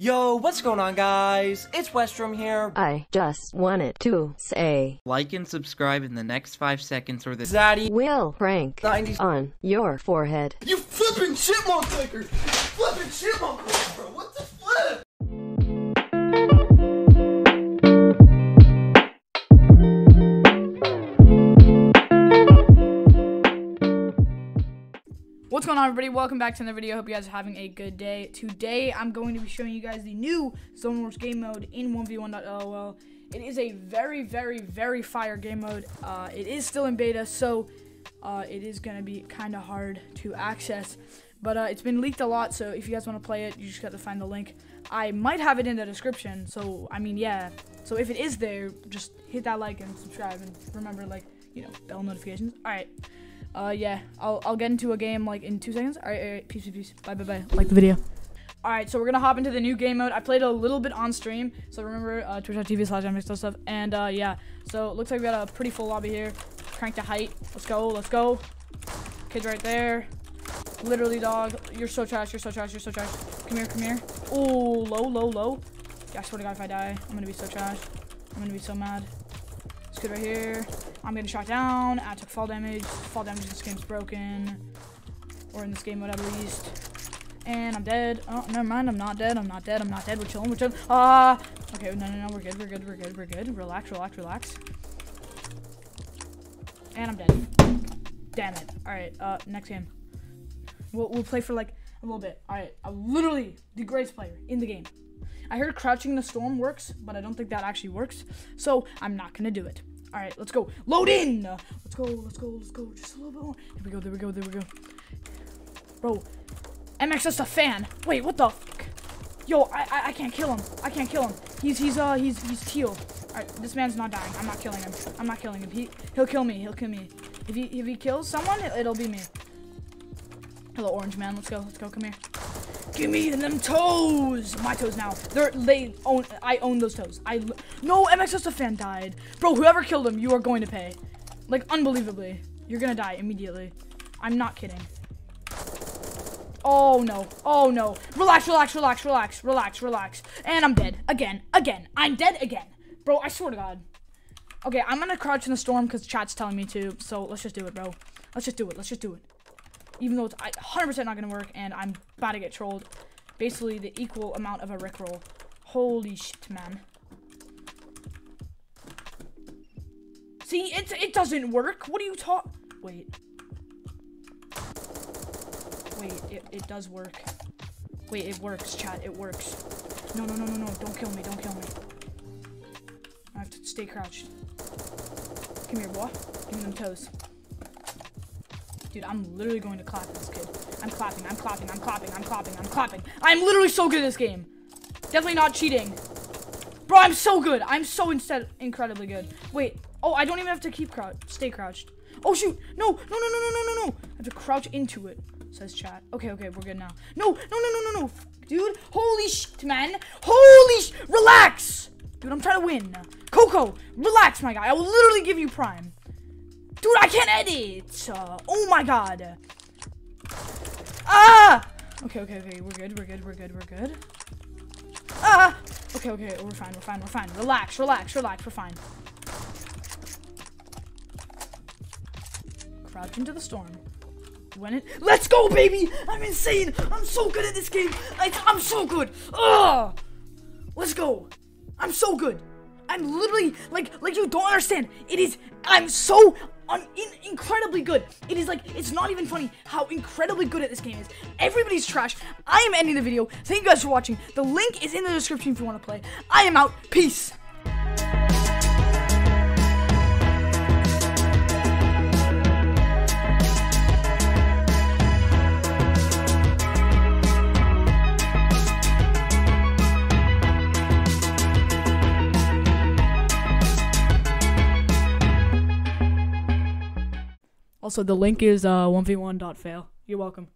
Yo, what's going on, guys? It's Westrom here. I just wanted to say Like and subscribe in the next five seconds or the Zaddy. will prank 90s. on your forehead. You flipping chipmunk clicker! Flipping chipmunk clicker, bro! What the flip? On, everybody? Welcome back to another video. Hope you guys are having a good day. Today, I'm going to be showing you guys the new Zone Wars game mode in 1v1.lol. It is a very, very, very fire game mode. Uh, it is still in beta, so uh, it is going to be kind of hard to access. But uh, it's been leaked a lot, so if you guys want to play it, you just got to find the link. I might have it in the description, so I mean, yeah. So if it is there, just hit that like and subscribe, and remember, like, you know, bell notifications. All right. Uh, yeah, I'll, I'll get into a game like in two seconds. All right, all right, peace, peace, peace. Bye, bye, bye. Like the video. All right, so we're gonna hop into the new game mode. I played a little bit on stream, so remember uh, twitch.tv slash stuff. And uh, yeah, so looks like we got a pretty full lobby here. Crank the height. Let's go, let's go. Kids right there. Literally, dog. You're so trash. You're so trash. You're so trash. Come here, come here. Oh, low, low, low. Yeah, I swear to God, if I die, I'm gonna be so trash. I'm gonna be so mad. This kid right here. I'm getting shot down. I took fall damage. Fall damage in this game's broken. Or in this game mode at least. And I'm dead. Oh, never mind. I'm not dead. I'm not dead. I'm not dead. We're chilling. We're chilling. Ah. okay. No, no, no. We're good. We're good. We're good. We're good. Relax. Relax. Relax. And I'm dead. Damn it. All right. Uh, next game. We'll, we'll play for like a little bit. All right. I'm literally the greatest player in the game. I heard crouching the storm works, but I don't think that actually works. So I'm not gonna do it. All right, let's go. Load in. Let's go. Let's go. Let's go. Just a little bit more. There we go. There we go. There we go. Bro, MX just a fan. Wait, what the? Fuck? Yo, I, I I can't kill him. I can't kill him. He's he's uh he's he's teal. All right, this man's not dying. I'm not killing him. I'm not killing him. He he'll kill me. He'll kill me. If he if he kills someone, it, it'll be me. Hello, orange man. Let's go. Let's go. Come here. Give me them toes. My toes now. They're they own. I own those toes. I no MX just fan died, bro. Whoever killed him, you are going to pay, like unbelievably. You're gonna die immediately. I'm not kidding. Oh no. Oh no. Relax. Relax. Relax. Relax. Relax. Relax. And I'm dead again. Again. I'm dead again, bro. I swear to God. Okay, I'm gonna crouch in the storm because chat's telling me to. So let's just do it, bro. Let's just do it. Let's just do it even though it's 100% not gonna work and I'm about to get trolled. Basically, the equal amount of a rickroll. Holy shit, man. See, it, it doesn't work. What are you talk? Wait. Wait, it, it does work. Wait, it works, chat. It works. No, no, no, no, no. Don't kill me. Don't kill me. I have to stay crouched. Come here, boy. Give me them toes. Dude, I'm literally going to clap this kid. I'm clapping, I'm clapping, I'm clapping, I'm clapping, I'm clapping. I'm literally so good at this game. Definitely not cheating. Bro, I'm so good. I'm so instead incredibly good. Wait. Oh, I don't even have to keep crouch stay crouched. Oh shoot. No, no, no, no, no, no, no, no. I have to crouch into it, says chat. Okay, okay, we're good now. No, no, no, no, no, no. Dude, holy shit, man. Holy sh relax. Dude, I'm trying to win. Coco, relax, my guy. I will literally give you prime. Dude, I can't edit! Uh, oh my god. Ah! Okay, okay, okay. We're good, we're good, we're good, we're good. Ah! Okay, okay, we're fine, we're fine, we're fine. Relax, relax, relax, we're fine. Crouch into the storm. When it- Let's go, baby! I'm insane! I'm so good at this game! I, I'm so good! Ugh! Let's go! I'm so good! I'm literally like like you don't understand. It is I'm so un, in, incredibly good. It is like it's not even funny how incredibly good at this game is. Everybody's trash. I am ending the video. Thank you guys for watching. The link is in the description if you want to play. I am out. Peace. Also, the link is uh, 1v1.fail. You're welcome.